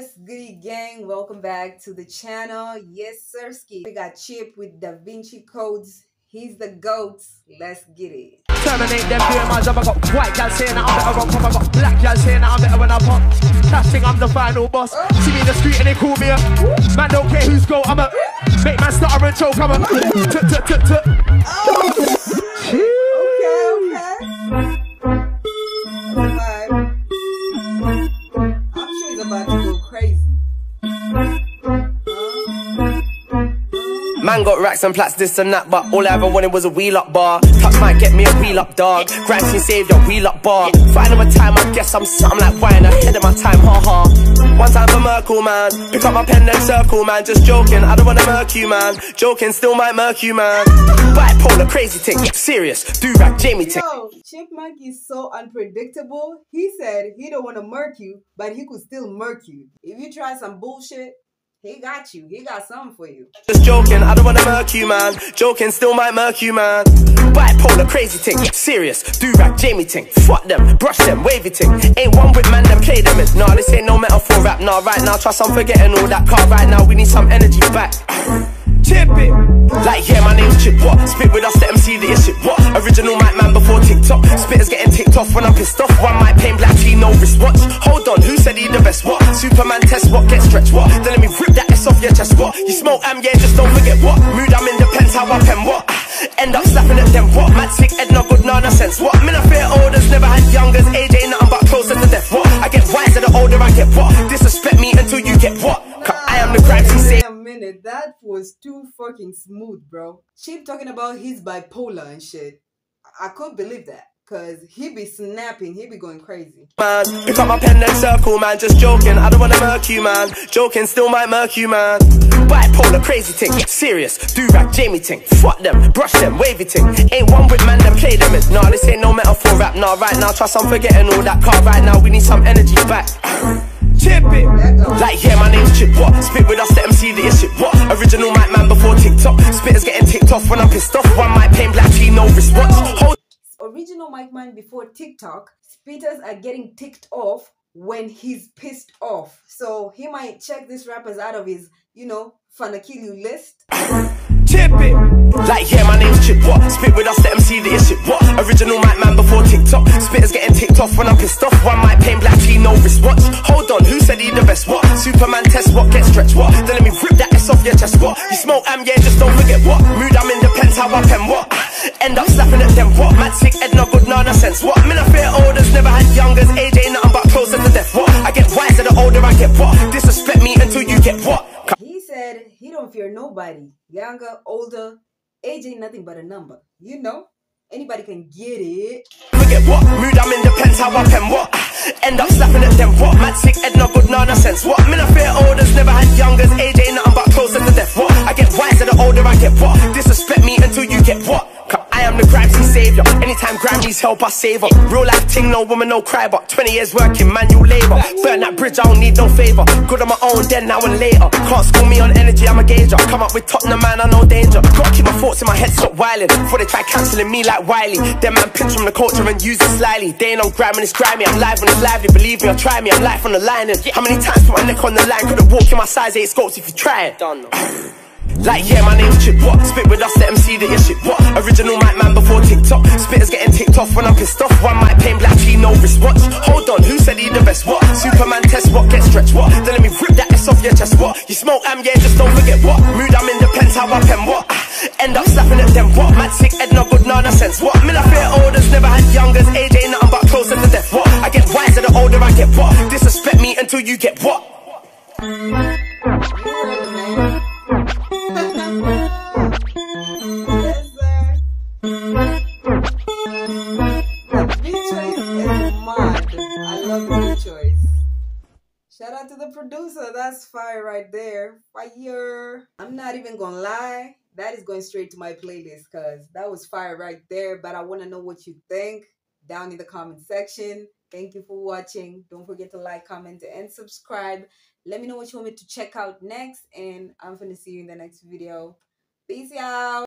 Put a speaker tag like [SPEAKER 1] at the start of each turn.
[SPEAKER 1] What's good, gang? Welcome back to the channel. Yes, Sirski. We got Chip with Da Vinci Codes. He's the GOAT. Let's get it.
[SPEAKER 2] Terminate them doing my job. I got white guys saying that I'm better on pop. I got black guys saying that I'm better when I pop. Casting, I'm the final boss. Oh. See me in the street and they call me a man. Don't care who's go. I'm a make man stutter and choke. I'm a Man got racks and plats, this and that, but all I ever wanted was a wheel up bar. Touch might get me a wheel up dog. Grand team saved a wheel up bar. Find my time, I guess I'm something like wine ahead of my time, ha ha. One time for Merkle, man. Pick up my pen and circle, man. Just joking, I don't wanna murk you, man. Joking, still might murk you, man. Bipolar, crazy thing, serious. Do rag, Jamie ting.
[SPEAKER 1] Yo, Chipmunk is so unpredictable. He said he don't want to murk you, but he could still murk you. If you try some bullshit, he got you. He got something for you.
[SPEAKER 2] Just joking, I don't wanna murk you, man. Joking, still might murk you, man. Bipolar, crazy ting, serious. Do rag, Jamie ting. Fuck them, brush them, wavy ting. Ain't one with man, them play them in. Nah, this ain't no metaphor rap. Nah, right now, trust I'm forgetting all that car. Right now, we need some energy back. Chip it. Like, yeah, my name's Chip, what? Spit with us, let them see the issue, what? Original mic man before TikTok. Spitters getting ticked off when I'm pissed off. One mic pain black tea, no wristwatch. Hold on, who said he the best, what? Superman test, what? Get stretched, what? Then let me rip that S off your chest, what? You smoke am, yeah, just don't forget, what? Mood, I'm in depends how I pen, what? Ah, end up slapping at them, what? Mad sick, head, no good, none sense, what? Men I fear olders, never had youngers. Age ain't nothing but closer to death, what? I get wiser the older I get, what? Disrespect me until you get, what? I am the crime, say.
[SPEAKER 1] A minute, that was too fucking smooth, bro. Chip talking about his bipolar and shit. I I couldn't believe that. Cause he be snapping, he be going crazy.
[SPEAKER 2] man. Pick up my pen and circle, man. Just joking, I don't wanna murk you, man. Joking, still might murk you, man. Bipolar, crazy ting, serious. Do rag, Jamie ting. Fuck them, brush them, wavy ting. Ain't one with man, them play them in. Nah, this ain't no metaphor rap. Nah, right now, trust I'm forgetting all that car. Right now, we need some energy back. Chip it. Like, yeah, my name's Chip, what? Spit with us, let them see the issue, what? Original mic man before TikTok. Spitters getting ticked off when I'm pissed off. One mic pain black tea, no wristwatch. Hold
[SPEAKER 1] Original Mike Man before TikTok, spitters are getting ticked off when he's pissed off. So he might check these rappers out of his, you know, Fanakilu list.
[SPEAKER 2] Chip it. Like, yeah, my name's Chip, what? Spit with us, let them see the issue, what? Original mic man before TikTok. Spitters getting ticked off when I'm pissed off. One mic pain black tea, no wristwatch. Hold on, who said he the best, what? Superman test, what? Get stretched, what? Then let me rip that S off your chest, what? You smoke am, yeah, just don't forget, what? Mood, I'm in depends how I pen, what? Slapping at them, what? Mad sick, head, no good, none sense, what? Men I fear olders, never had youngers. Age ain't nothing but closer to death, what? I get wiser the older I get, what? Disrespect me until you get, what?
[SPEAKER 1] He said he don't fear nobody. Younger, older, age ain't nothing but a number. You know, anybody can get it.
[SPEAKER 2] Forget what? Mood, I'm in depends how I pen what? End up slapping at them what? Mad sick, head, no good, none sense what? Men I fear olders, never had youngers. Age ain't nothing but closer to death what? I get wiser the older I get what? Disrespect me until you get what? Savior. Anytime Gram needs help, I save her. Real life ting, no woman, no cry, but 20 years working, manual labor. Burn that bridge, I don't need no favor. Good on my own, then now and later. Can't school me on energy, I'm a gauger. Come up with Tottenham, man, I know danger. Gotta keep my thoughts in my head, stop whiling. Before they try cancelling me like Wiley. Them man pinch from the culture and use it slyly. They ain't on gram and it's grimy. I'm live when it's lively. Believe me, or try me, I'm life on the line. And how many times put my neck on the line? Could've walked in my size 8 scopes if you try it. Done. Like, yeah, my name's Chip, what? Spit with us, let them see the issue, what? Original mic man before TikTok. Spitters getting ticked off when I'm pissed off. One mic pain black tea, no wristwatch. Hold on, who said he the best, what? Superman test, what? Get stretched, what? Then let me rip that S off your chest, what? You smoke am, yeah, just don't forget, what? Mood, I'm in depends how I pen, what? Ah, end up slapping at them, what? Mad sick, head, no good, none sense, what? I fear never had youngers. Age ain't nothing but closer to death, what? I get wiser the older I get, what? Disrespect me until you get what?
[SPEAKER 1] Producer. That's fire right there. Fire. I'm not even gonna lie. That is going straight to my playlist because that was fire right there. But I want to know what you think down in the comment section. Thank you for watching. Don't forget to like, comment, and subscribe. Let me know what you want me to check out next. And I'm going to see you in the next video. Peace out.